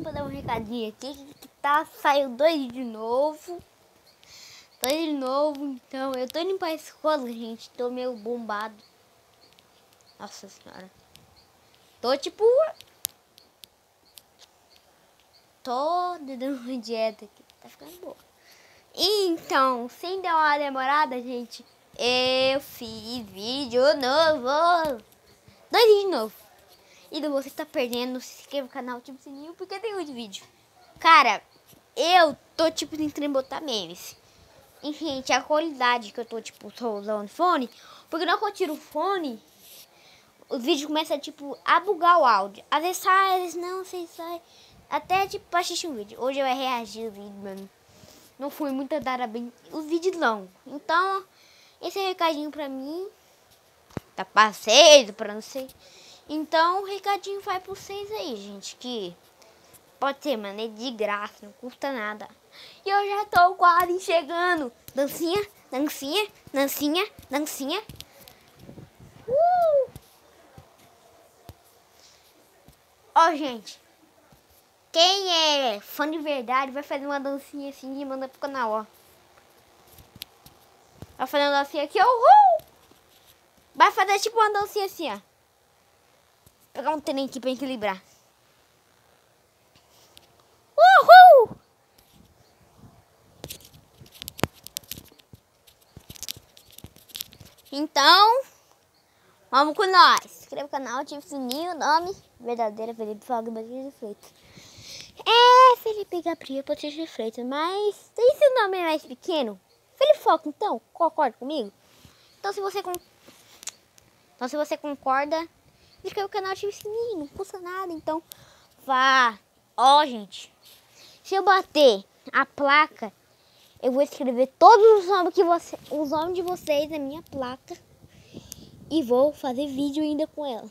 pra dar um recadinho aqui que tá, saiu dois de novo. Dois de novo, então eu tô indo pra escola, gente, tô meio bombado. Nossa senhora. Tô tipo... Tô dando uma dieta aqui, tá ficando boa. Então, sem dar uma demorada, gente, eu fiz vídeo novo. Dois vídeos novos. E se você tá perdendo, se inscreva no canal, ativa o sininho, porque tem muito vídeo. Cara, eu tô, tipo, tentando botar memes. Enfim, a qualidade que eu tô, tipo, tô usando fone. Porque não que eu tiro o fone, o vídeo começa, tipo, a bugar o áudio. Às vezes sai, às vezes não, vezes sai. Até, tipo, pra assistir um vídeo. Hoje eu ia reagir o vídeo, mano. Não fui muito dar bem o vídeo longo. Então, esse é recadinho pra mim. Tá passeio, pra não sei. Então, o recadinho vai pra vocês aí, gente, que pode ser, mano, é de graça, não custa nada. E eu já tô quase chegando. Dancinha, dancinha, dancinha, dancinha. Uh! Ó, gente, quem é fã de verdade vai fazer uma dancinha assim e manda pro canal, ó. Vai fazer uma dancinha aqui, ó. Uhul! Vai fazer tipo uma dancinha assim, ó pegar um trem aqui pra equilibrar. Uhul! Então, vamos com nós. Inscreva no canal, ative o sininho, nome, verdadeira Felipe Fogo Batista de Freitas. É, Felipe Gabriel Batista de Freitas, mas tem seu nome é mais pequeno? Felipe Foco, então, concorda comigo? Então, se você, então, se você concorda, inscreva o canal, ative o sininho, não custa nada, então vá. Ó, gente, se eu bater a placa, eu vou escrever todos os nomes, que você, os nomes de vocês na minha placa e vou fazer vídeo ainda com ela.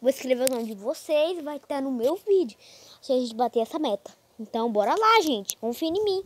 Vou escrever o nome de vocês, vai estar no meu vídeo, se a gente bater essa meta. Então, bora lá, gente, confia em mim.